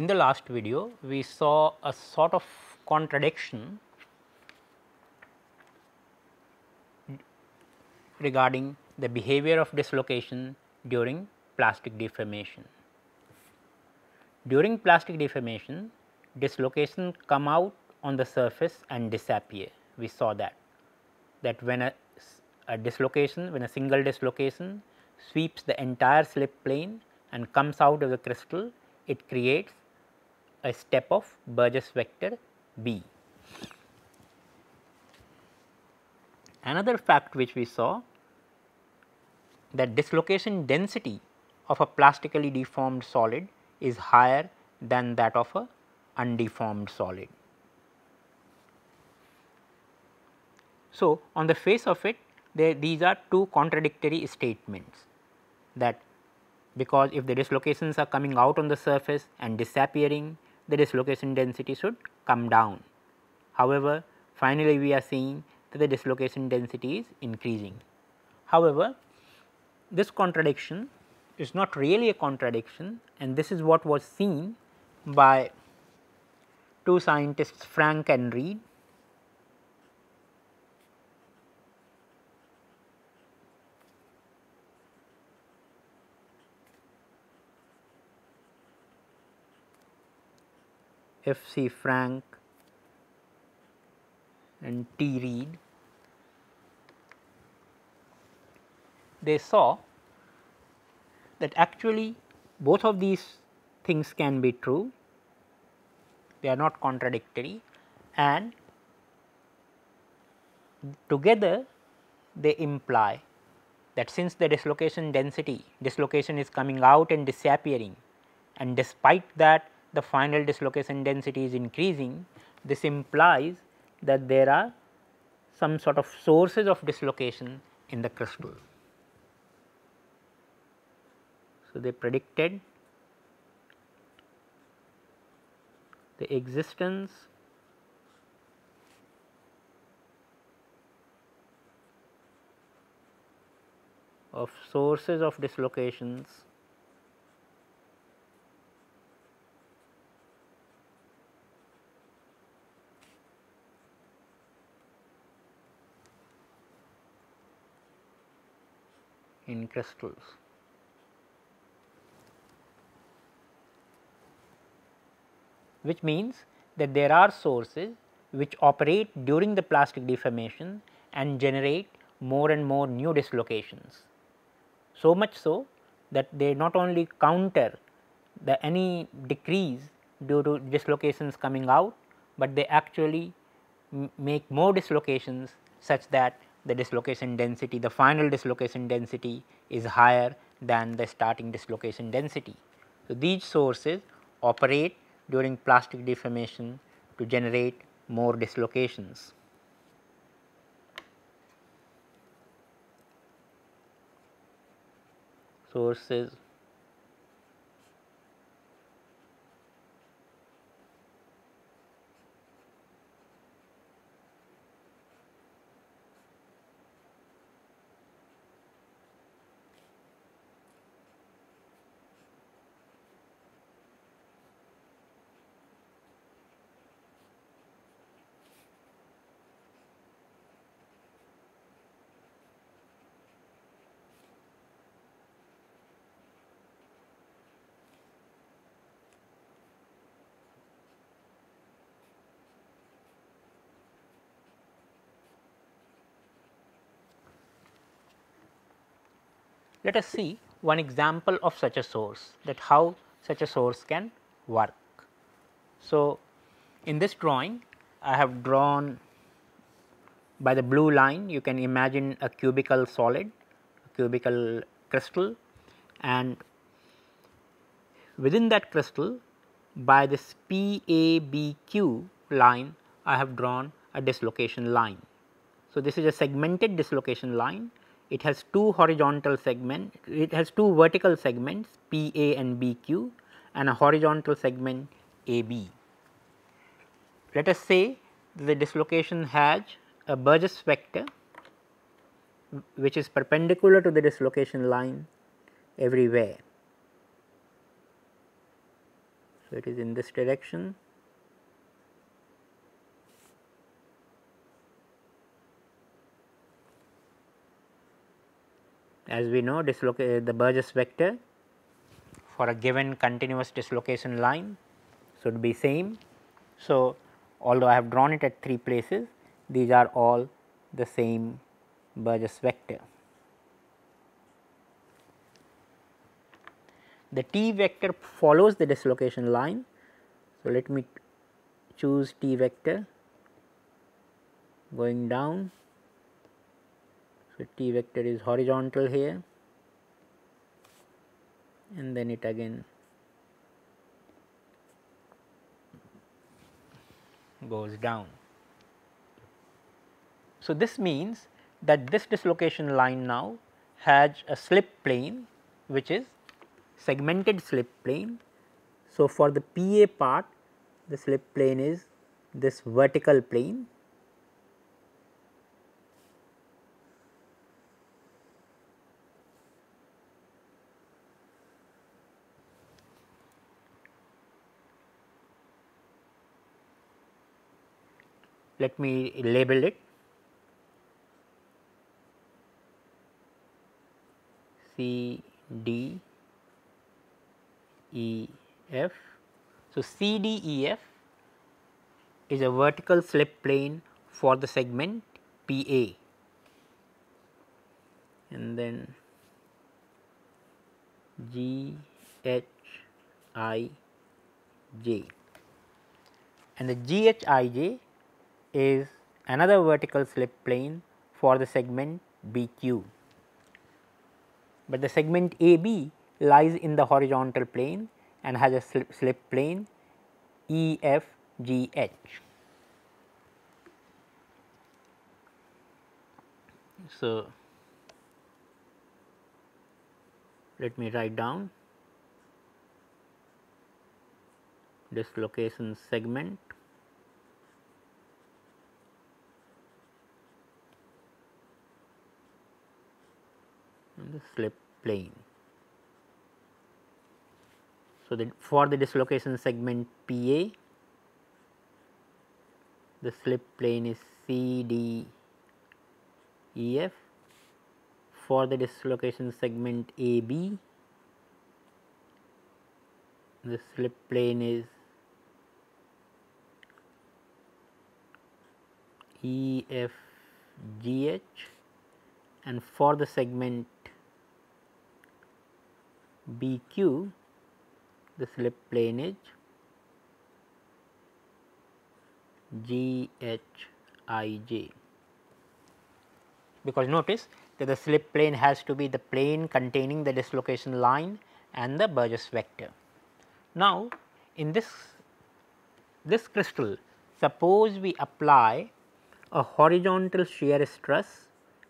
in the last video we saw a sort of contradiction regarding the behavior of dislocation during plastic deformation. During plastic deformation, dislocation come out on the surface and disappear. We saw that, that when a, a dislocation, when a single dislocation sweeps the entire slip plane and comes out of the crystal, it creates a step of Burgers vector B. Another fact which we saw that dislocation density of a plastically deformed solid is higher than that of a undeformed solid. So, on the face of it these are two contradictory statements that because if the dislocations are coming out on the surface and disappearing the dislocation density should come down. However, finally we are seeing that the dislocation density is increasing. However, this contradiction is not really a contradiction and this is what was seen by two scientists Frank and Read F. C. Frank and T. Read, they saw that actually both of these things can be true, they are not contradictory and together they imply that since the dislocation density, dislocation is coming out and disappearing and despite that the final dislocation density is increasing, this implies that there are some sort of sources of dislocation in the crystal. So, they predicted the existence of sources of dislocations in crystals. Which means that there are sources which operate during the plastic deformation and generate more and more new dislocations. So much so that they not only counter the any decrease due to dislocations coming out, but they actually make more dislocations such that the dislocation density, the final dislocation density is higher than the starting dislocation density. So, these sources operate during plastic deformation to generate more dislocations. Sources Let us see one example of such a source that how such a source can work. So, in this drawing I have drawn by the blue line you can imagine a cubical solid, a cubical crystal and within that crystal by this PABQ line I have drawn a dislocation line. So, this is a segmented dislocation line it has two horizontal segment, it has two vertical segments P A and B Q and a horizontal segment A B. Let us say the dislocation has a Burgers vector which is perpendicular to the dislocation line everywhere. So, it is in this direction as we know dislocate uh, the Burgers vector for a given continuous dislocation line should be same. So, although I have drawn it at 3 places these are all the same Burgers vector. The T vector follows the dislocation line. So, let me choose T vector going down. So, T vector is horizontal here and then it again goes down. So, this means that this dislocation line now has a slip plane which is segmented slip plane. So, for the PA part the slip plane is this vertical plane let me label it. C D E F. So, C D E F is a vertical slip plane for the segment P A. And then G H I J. And the G H I J is another vertical slip plane for the segment BQ. But the segment AB lies in the horizontal plane and has a slip, slip plane EFGH. So, let me write down dislocation segment the slip plane. So, that for the dislocation segment PA, the slip plane is CDEF. For the dislocation segment AB, the slip plane is EFGH and for the segment BQ the slip plane is GHIJ because notice that the slip plane has to be the plane containing the dislocation line and the Burgers vector. Now, in this this crystal suppose we apply a horizontal shear stress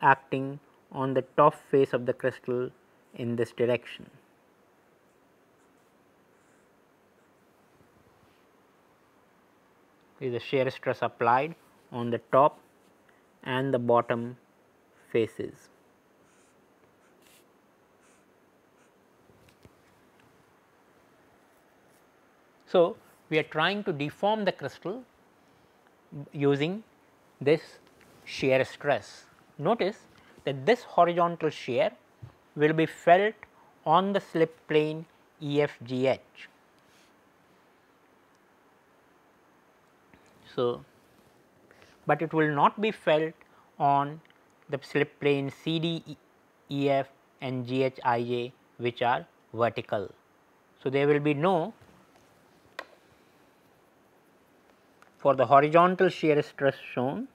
acting on the top face of the crystal in this direction. Is the shear stress applied on the top and the bottom faces. So, we are trying to deform the crystal using this shear stress. Notice that this horizontal shear will be felt on the slip plane EFGH. So, but it will not be felt on the slip plane C D E F and GHIJ which are vertical. So, there will be no for the horizontal shear stress shown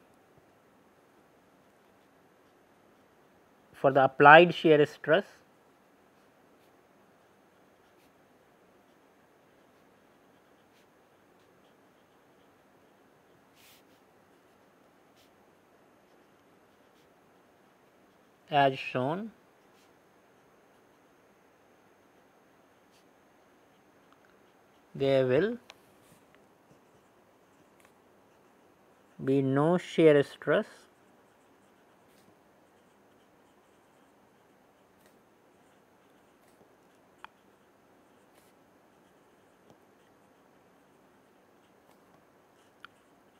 for the applied shear stress as shown. There will be no shear stress.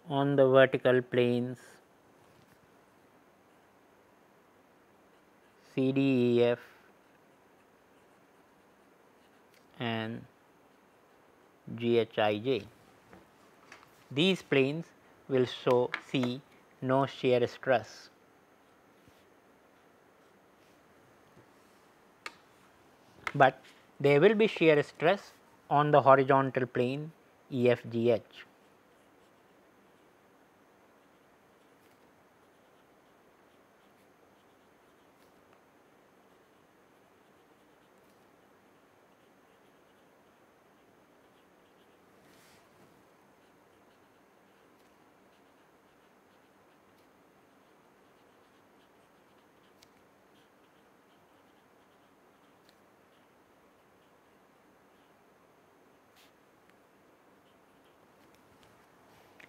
On the vertical planes. CDEF and GHIJ. These planes will show see no shear stress. But there will be shear stress on the horizontal plane EFGH.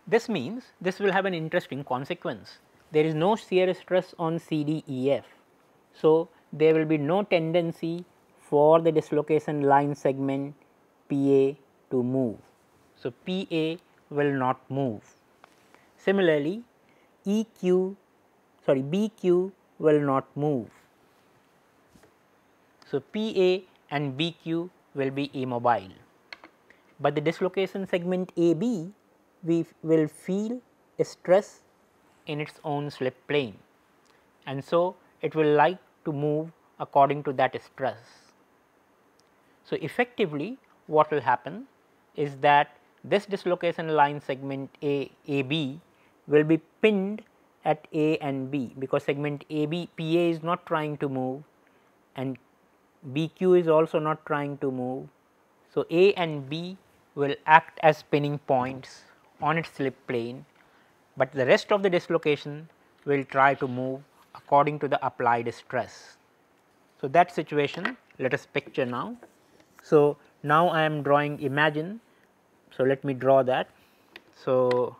This means this will have an interesting consequence. There is no shear stress on CDEF. So, there will be no tendency for the dislocation line segment PA to move. So, PA will not move. Similarly, EQ sorry BQ will not move. So, PA and BQ will be immobile, but the dislocation segment AB we will feel a stress in its own slip plane and so it will like to move according to that stress. So, effectively what will happen is that this dislocation line segment A AB will be pinned at A and B because segment AB PA is not trying to move and BQ is also not trying to move. So, A and B will act as pinning points on its slip plane, but the rest of the dislocation will try to move according to the applied stress. So, that situation let us picture now. So, now I am drawing imagine. So, let me draw that. So,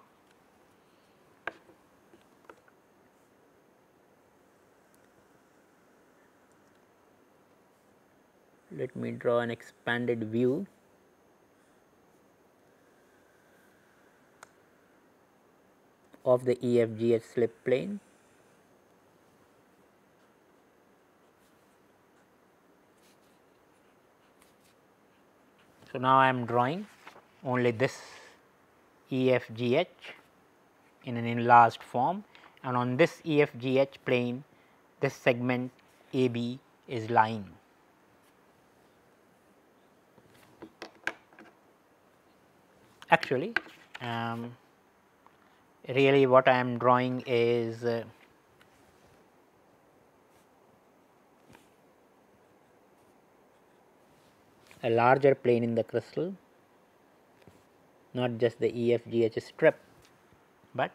let me draw an expanded view of the EFGH slip plane. So, now I am drawing only this EFGH in an enlarged form and on this EFGH plane this segment AB is lying. Actually, um, really what I am drawing is uh, a larger plane in the crystal not just the EFGH strip, but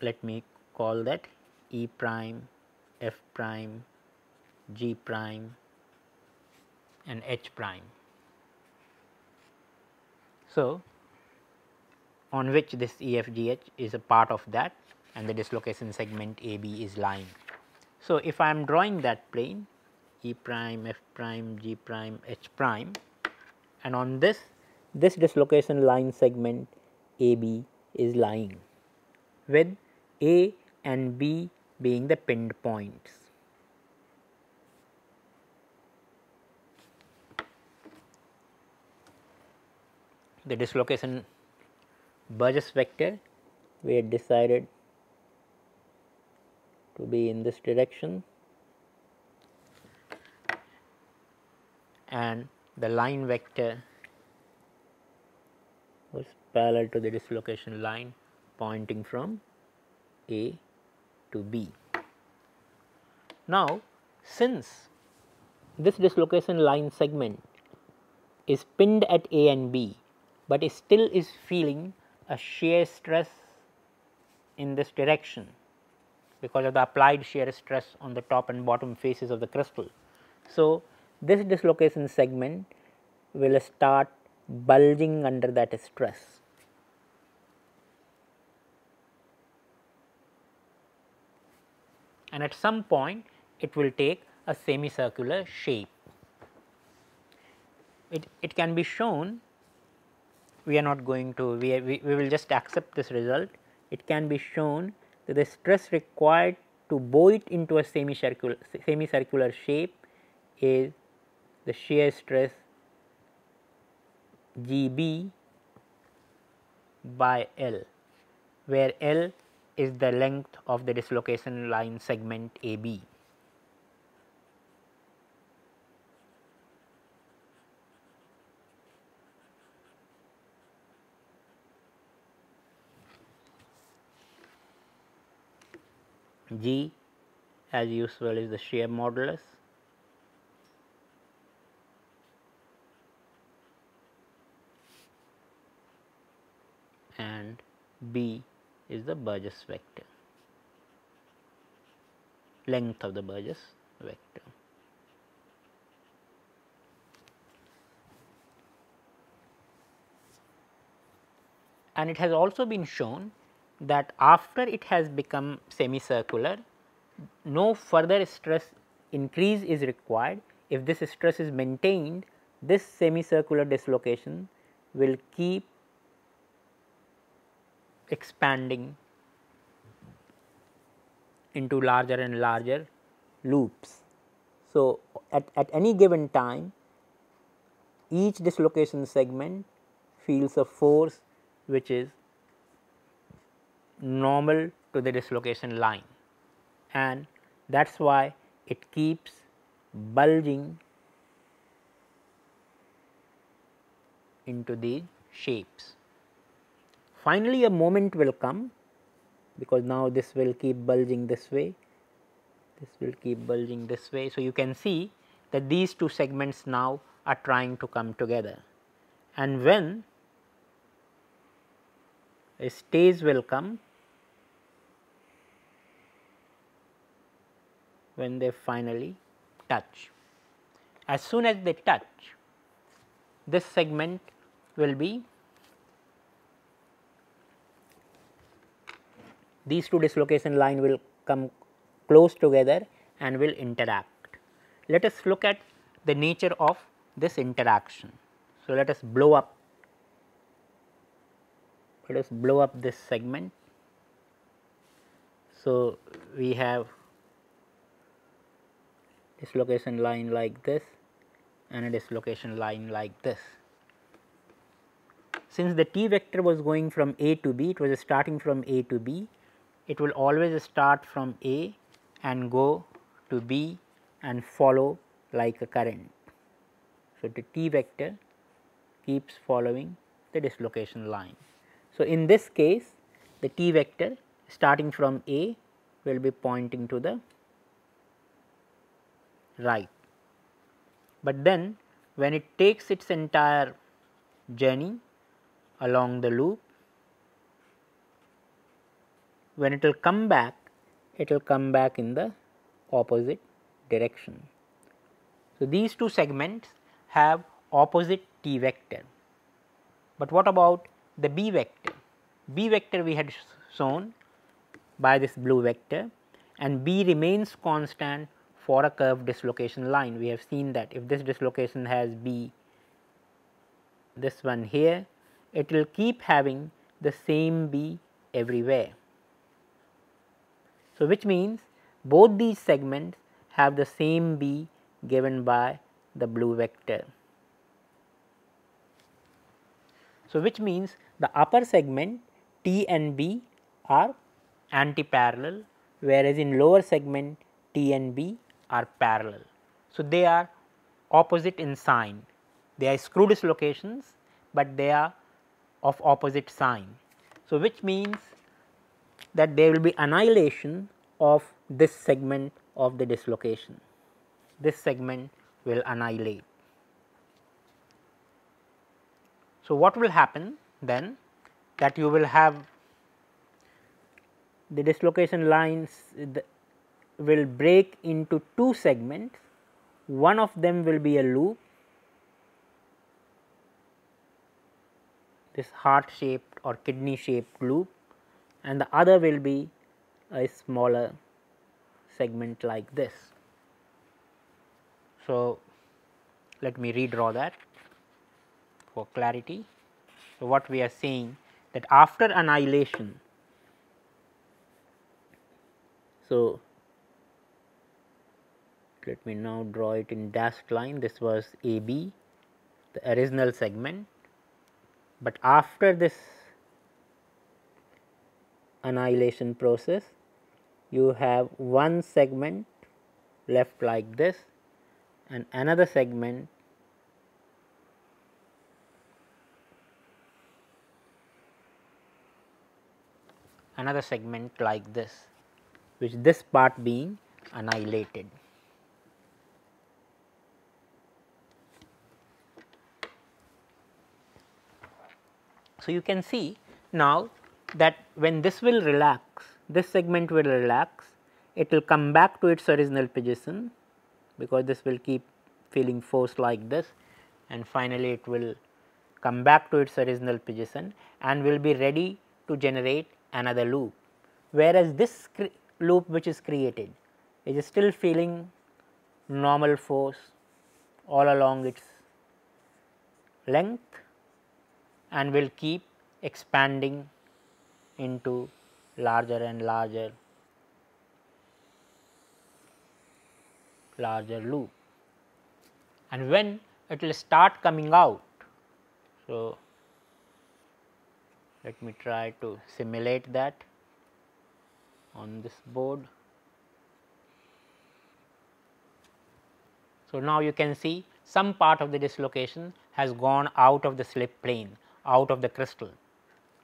let me call that E prime, F prime, G prime and H prime. So, on which this EFGH is a part of that and the dislocation segment AB is lying. So, if I am drawing that plane E prime, F prime, G prime, H prime and on this, this dislocation line segment AB is lying with A and B being the pinned points. The dislocation Burgers vector we had decided to be in this direction and the line vector was parallel to the dislocation line pointing from A to B. Now, since this dislocation line segment is pinned at A and B, but it still is feeling a shear stress in this direction because of the applied shear stress on the top and bottom faces of the crystal. So, this dislocation segment will start bulging under that stress. And at some point it will take a semicircular shape. It, it can be shown we are not going to we, we, we will just accept this result it can be shown that the stress required to bow it into a semicircular semicircular shape is the shear stress GB by L where L is the length of the dislocation line segment AB. G as usual is the shear modulus and B is the Burgers vector, length of the Burgers vector. And it has also been shown that after it has become semicircular, no further stress increase is required. If this stress is maintained, this semicircular dislocation will keep expanding into larger and larger loops. So, at, at any given time each dislocation segment feels a force which is normal to the dislocation line and that is why it keeps bulging into the shapes. Finally, a moment will come because now this will keep bulging this way, this will keep bulging this way. So, you can see that these two segments now are trying to come together and when a stage will come when they finally touch. As soon as they touch, this segment will be these two dislocation line will come close together and will interact. Let us look at the nature of this interaction. So, let us blow up let us blow up this segment. So, we have dislocation line like this and a dislocation line like this. Since the t vector was going from A to B, it was starting from A to B, it will always start from A and go to B and follow like a current. So, the t vector keeps following the dislocation line. So, in this case the t vector starting from A will be pointing to the right. But then when it takes its entire journey along the loop when it will come back, it will come back in the opposite direction. So, these two segments have opposite t vector, but what about the b vector? B vector we had shown by this blue vector and b remains constant for a curved dislocation line. We have seen that if this dislocation has b this one here, it will keep having the same b everywhere. So, which means both these segments have the same B given by the blue vector. So, which means the upper segment T and B are anti-parallel whereas in lower segment T and B are parallel. So, they are opposite in sign they are screw dislocations, but they are of opposite sign. So, which means that there will be annihilation of this segment of the dislocation. This segment will annihilate. So, what will happen then that you will have the dislocation lines will break into two segments, one of them will be a loop, this heart shaped or kidney shaped loop and the other will be a smaller segment like this. So, let me redraw that for clarity. So, what we are saying that after annihilation, so let me now draw it in dashed line. This was AB the original segment, but after this annihilation process you have one segment left like this and another segment another segment like this which this part being annihilated. So, you can see now that when this will relax, this segment will relax, it will come back to its original position because this will keep feeling force like this and finally, it will come back to its original position and will be ready to generate another loop. Whereas, this loop which is created is still feeling normal force all along its length and will keep expanding into larger and larger larger loop and when it will start coming out. So, let me try to simulate that on this board. So, now you can see some part of the dislocation has gone out of the slip plane out of the crystal.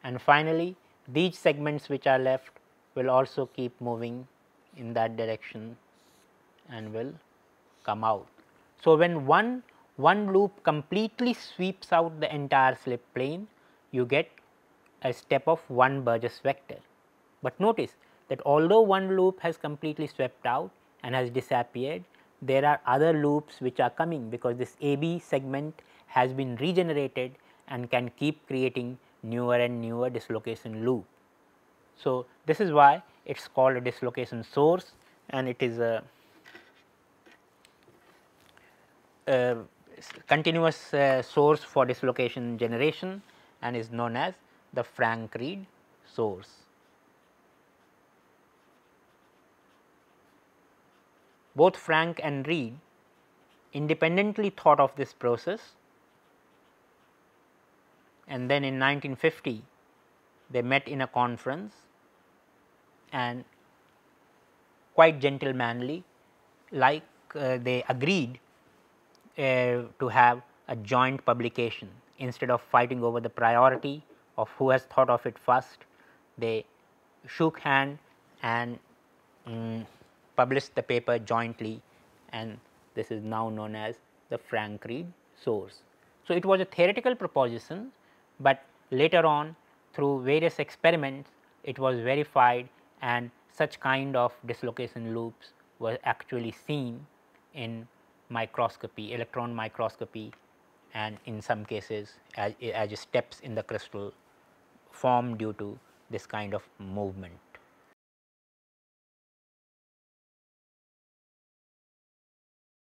And finally, these segments which are left will also keep moving in that direction and will come out. So, when one, one loop completely sweeps out the entire slip plane, you get a step of one Burgers vector. But notice that although one loop has completely swept out and has disappeared, there are other loops which are coming because this AB segment has been regenerated and can keep creating newer and newer dislocation loop. So, this is why it is called a dislocation source and it is a, a continuous uh, source for dislocation generation and is known as the Frank Read source. Both Frank and Read independently thought of this process and then in 1950 they met in a conference and quite gentlemanly like uh, they agreed uh, to have a joint publication instead of fighting over the priority of who has thought of it first they shook hand and um, published the paper jointly and this is now known as the Frank Read source. So, it was a theoretical proposition but later on through various experiments it was verified and such kind of dislocation loops were actually seen in microscopy, electron microscopy and in some cases as, as steps in the crystal formed due to this kind of movement.